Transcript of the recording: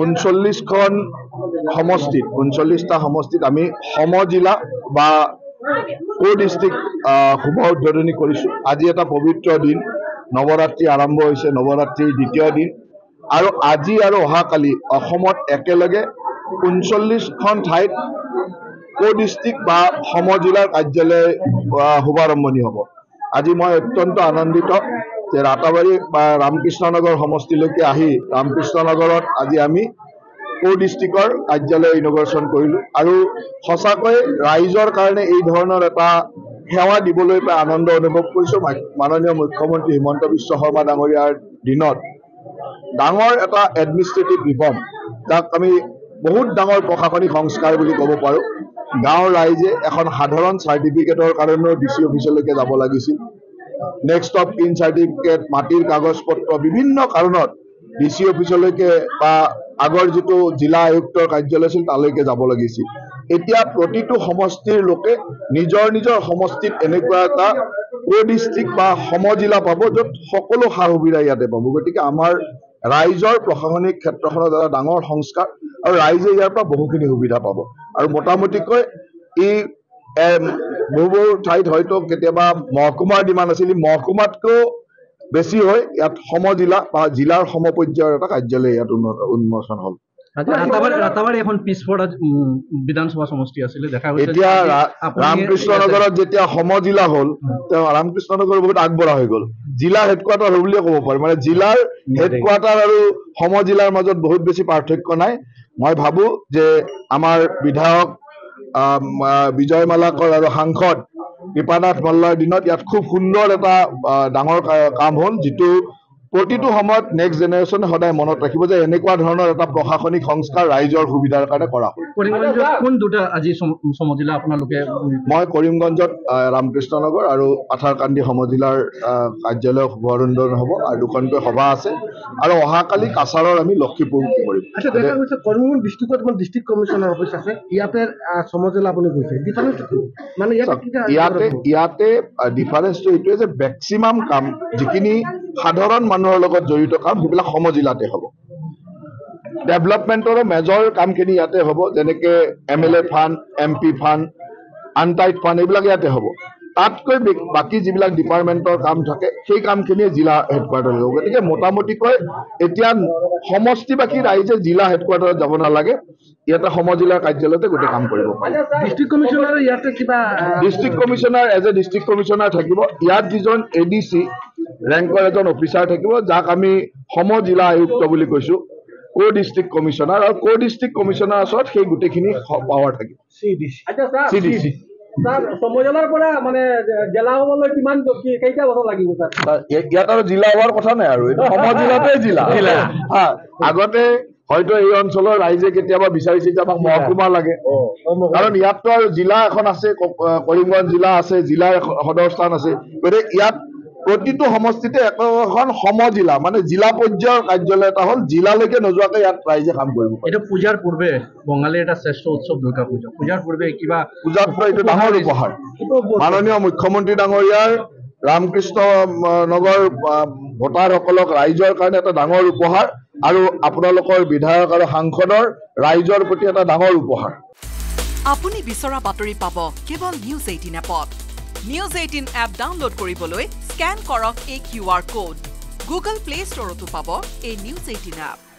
ঊনচল্লিছখন সমষ্টিত ঊনচল্লিছটা সমষ্টিত আমি সমজিলা বা কো ডিষ্ট্ৰিক্ট শুভ উদ্বোধনী কৰিছোঁ। আজি এটা পবিত্ৰ দিন নৱৰাত্ৰি আৰম্ভ হৈছে নৱৰাত্ৰিৰ দ্বিতীয় দিন। আৰু আজি আৰু অহাকালি অসমত একেলগে ঊনচল্লিছখন ঠাইত কো ডিষ্ট্ৰিক্ট বা সমজিলাৰ কাৰ্যালয় শুভাৰম্ভণি হ'ব। আজি মই অত্যন্ত আনন্দিত যে ৰাতাবাৰী বা ৰামকৃষ্ণনগৰ সমষ্টিলৈকে আহি ৰামকৃষ্ণনগৰত আজি আমি কো ডিষ্ট্ৰিক্টৰ কাৰ্যালয় ইনগ্ৰেশ্যন কৰিলোঁ। আৰু সঁচাকৈ ৰাইজৰ কাৰণে এই ধৰণৰ এটা সেৱা দিবলৈ পাই আনন্দ অনুভৱ কৰিছোঁ। মাননীয় মুখ্যমন্ত্ৰী হিমন্ত বিশ্ব শৰ্মা ডাঙৰীয়াৰ দিনত। ডাঙৰ এটা এডমিনিষ্ট্ৰেটিভ ৰিফৰ্ম যাক আমি বহুত ডাঙৰ প্ৰশাসনিক সংস্কাৰ বুলি ক'ব পাৰোঁ। গাঁৱৰ ৰাইজে এখন সাধাৰণ চাৰ্টিফিকেটৰ কাৰণেও ডি চি অফিচলৈকে যাব লাগিছিল। নেক্সট অফ কিন চাৰ্টিফিকেট মাটিৰ কাগজ পত্ৰ বিভিন্ন কাৰণত ডি চি অফিচলৈকে বা আগৰ যিটো জিলা আয়ুক্তৰ কাৰ্যালয় আছিল তালৈকে যাব লাগিছিল। এতিয়া প্ৰতিটো সমষ্টিৰ লোকে নিজৰ নিজৰ সমষ্টিত এনেকুৱা এটা কো ডিষ্ট্ৰিক্ট বা সমজিলা পাব য'ত সকলো সা সুবিধা ইয়াতে পাব। গতিকে আমাৰ ৰাইজৰ প্ৰশাসনিক ক্ষেত্ৰখনত এটা ডাঙৰ সংস্কাৰ আৰু ৰাইজে ইয়াৰ পৰা বহুখিনি সুবিধা পাব। আৰু মোটামুটিকৈ ই এম, বহু বহু ঠাইত হয়তো কেতিয়াবা মহকুমাৰ ডিমাণ্ড আছিল মহকুমাতকৈও বেছি হৈ ইয়াত সমজিলা বা জিলাৰ সমপৰ্যায়ৰ এটা কাৰ্যালয় ইয়াত উন্ন- উন্মোচন হ'ল। আজি ৰাতাবাৰী ৰাতাবাৰী এখন পিছপৰা উম, বিধানসভা সমষ্টি আছিলে। দেখা গৈছে যে এতিয়া আজি ৰা- আপুনি ৰামকৃষ্ণনগৰত যেতিয়া সমজিলা হ'ল তেওঁ ৰামকৃষ্ণনগৰ বহুত আগবঢ়া হৈ গ'ল। জিলা হেডকোৱাৰ্টাৰ হ'ল বুলিয়ে ক'ব পাৰি। মানে জিলাৰ হেডকোৱাৰ্টাৰ আৰু সমজিলাৰ মাজত বহুত বেছি পাৰ্থক্য নাই। মই ভাবো যে আমাৰ বিধায়ক বিজয় মালাকৰ আৰু সাংসদ কৃপানাথ মল্লৰ দিনত ইয়াত খুব সুন্দৰ এটা ডাঙৰ কাম হ'ল যিটো প্ৰতিটো সময়ত নেক্সট জেনেৰেশ্যনে সদায় মনত ৰাখিব যে এনেকুৱা ধৰণৰ এটা প্ৰশাসনিক সংস্কাৰ ৰাইজৰ সুবিধাৰ কাৰণে কৰা হ'ল। কৰিমগঞ্জত কোন দুটা আজি সম- সমজিলা আপোনালোকে মই কৰিমগঞ্জত আহ, ৰামকৃষ্ণনগৰ আৰু পাথাৰকান্দি সমজিলাৰ কাৰ্যালয় শুভাৰম্ভণ হ'ব আৰু দুখনকৈ সভা আছে। আৰু অহাকালি কাছাৰৰ আমি লক্ষীপুৰ কৰিম। আচ্ছা দেখা গৈছে কৰিমগঞ্জ ডিষ্ট্ৰিক্টত এখন ডিষ্ট্ৰিক্ট কমিশ্যনাৰ অফিচ আছে। ইয়াতে সমজিলা আপুনি কৈছে মানে ইয়াতে ইয়াতে ডিফাৰেঞ্চটো এইটোৱে যে মেক্সিমাম কাম যিখিনি সাধাৰণ মানুহৰ লগত জড়িত কাম সেইবিলাক সমজিলাতে হ'ব। ডেভেলপমেণ্টৰো মেজৰ কামখিনি ইয়াতে হ'ব যেনেকে M L A fund M P fund untied fund এইবিলাক ইয়াতে হ'ব। তাতকৈ বাকী যিবিলাক ডিপাৰ্টমেণ্টৰ কাম থাকে সেই কামখিনিয়ে জিলা হেডকোৱাৰ্টাৰ হ'ব। গতিকে মোটামুটিকৈ এতিয়া সমষ্টিবাসী ৰাইজে জিলা হেডকোৱাৰ্টাৰত যাব নালাগে। ইয়াতে সমজিলাৰ কাৰ্যালয়তে গোটেই কাম কৰিব পাৰে। ডিষ্ট্ৰিক্ট কমিশ্যনাৰে ইয়াতে কিবা district commissioner as a district commissioner থাকিব। ইয়াত যিজন এ ডি চি ৰেংকৰ এজন অফিচাৰ থাকিব যাক আমি সম জিলা আয়ুক্ত বুলি কৈছো। কো ডিষ্ট্ৰিক্ট কমিশ্যনাৰ আৰু কো ডিষ্ট্ৰিক্ট কমিশ্যনাৰ ওচৰত সেই গোটেইখিনি পাৱাৰ থাকিব। চি ডি চি ছাৰ সমজিলাৰ পৰা মানে জিলা হ'বলৈ কিমান কি- কেইটা বছৰ লাগিব ছাৰ? ইয়াত আৰু জিলা হোৱাৰ কথা নাই আৰু এইটো সম জিলাতে জিলা। হা আগতে হয়তো এই অঞ্চলৰ ৰাইজে কেতিয়াবা বিচাৰিছে যে আমাক মহকুমা লাগে। কাৰণ ইয়াততো আৰু জিলা এখন আছে কৰিমগঞ্জ জিলা আছে জিলাৰ এখন সদৰ স্থান আছে। গতিকে ইয়াত প্ৰতিটো সমষ্টিতে এখন সমজিলা মানে জিলা পৰ্যায়ৰ কাৰ্যালয় এটা হ'ল জিলালৈকে নোযোৱাকে ইয়াত ৰাইজে কাম কৰিব পাৰে। এইটো পূজাৰ পূৰ্বে বঙালীৰ এটা শ্ৰেষ্ঠ উৎসৱ দুৰ্গা পূজা পূজাৰ পূৰ্বে কিবা পূজাত এইটো ডাঙৰ উপহাৰ মাননীয় মুখ্যমন্ত্ৰী ডাঙৰীয়াৰ ৰামকৃষ্ণ নগৰ ভোটাৰসকলক ৰাইজৰ কাৰণে এটা ডাঙৰ উপহাৰ আৰু আপোনালোকৰ বিধায়ক আৰু সাংসদৰ ৰাইজৰ প্ৰতি এটা ডাঙৰ উপহাৰ। আপুনি বিচৰা বাতৰি পাব কেৱল নিউজ এইটিন এপত। নিউজ এইটিন এপ ডাউনলোড কৰিবলৈ স্কেন কৰক এই Q R code. Google Play ষ্টৰতো পাব এই নিউজ এইটিন এপ